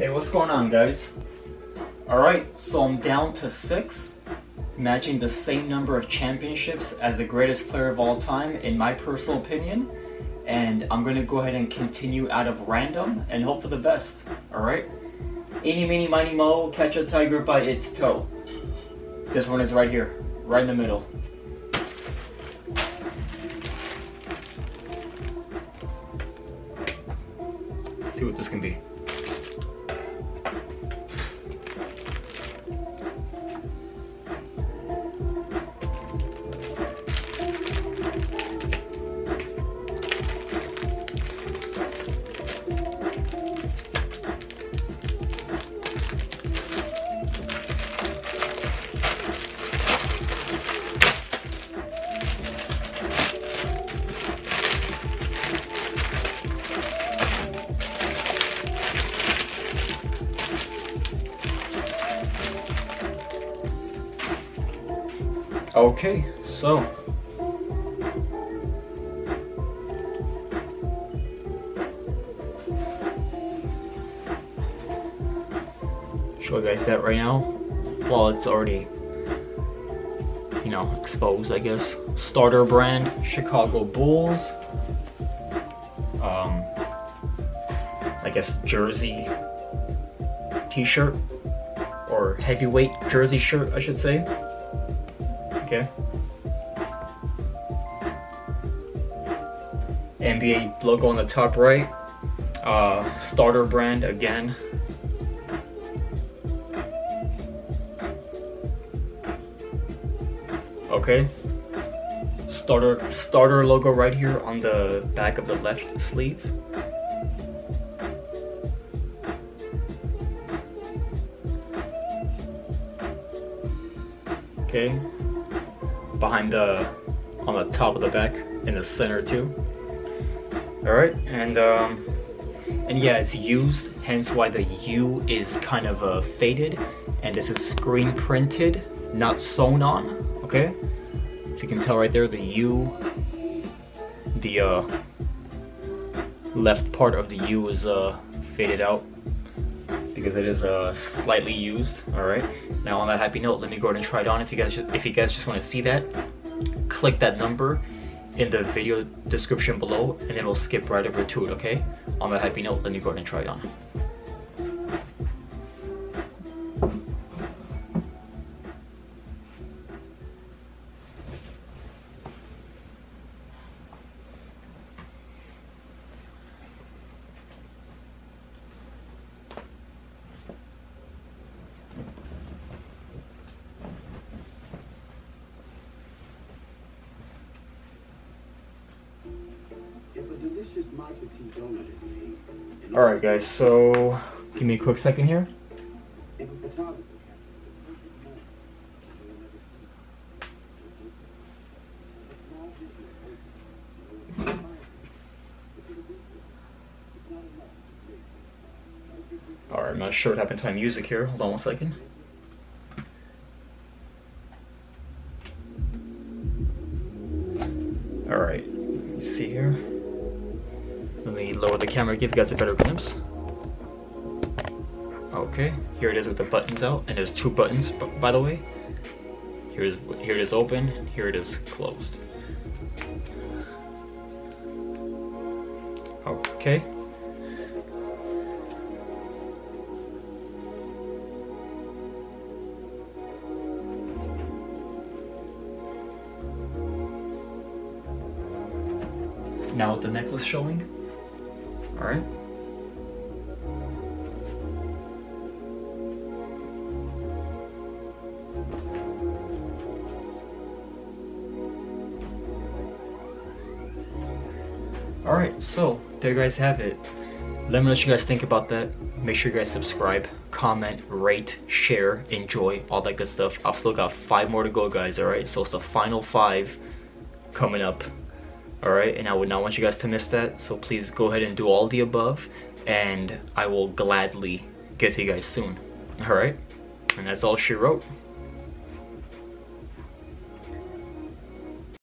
Hey, what's going on, guys? Alright, so I'm down to six, matching the same number of championships as the greatest player of all time, in my personal opinion. And I'm gonna go ahead and continue out of random and hope for the best. Alright? Eeny, meeny, miny, mo, catch a tiger by its toe. This one is right here, right in the middle. see what this can be. Okay, so show you guys that right now. Well, it's already you know exposed, I guess. Starter brand Chicago Bulls. Um, I guess jersey T-shirt or heavyweight jersey shirt, I should say. Okay. NBA logo on the top right. Uh, starter brand again. Okay. Starter starter logo right here on the back of the left sleeve. Okay, behind the on the top of the back in the center too all right and um and yeah it's used hence why the u is kind of uh, faded and this is screen printed not sewn on okay so you can tell right there the u the uh left part of the u is uh faded out because it is uh, slightly used. All right. Now on that happy note, let me go ahead and try it on. If you guys, if you guys just want to see that, click that number in the video description below, and then we'll skip right over to it. Okay. On that happy note, let me go ahead and try it on. All right, guys. So, give me a quick second here. All right, I'm not sure what happened to my music here. Hold on one second. All right, let me see here. Let me lower the camera, give you guys a better glimpse. Okay, here it is with the buttons out, and there's two buttons, by the way. Here's here it is open, here it is closed. Okay. Now the necklace showing. Alright. Alright, so there you guys have it. Let me know what you guys think about that. Make sure you guys subscribe, comment, rate, share, enjoy, all that good stuff. I've still got five more to go, guys, alright? So it's the final five coming up. Alright, and I would not want you guys to miss that. So please go ahead and do all the above. And I will gladly get to you guys soon. Alright? And that's all she wrote.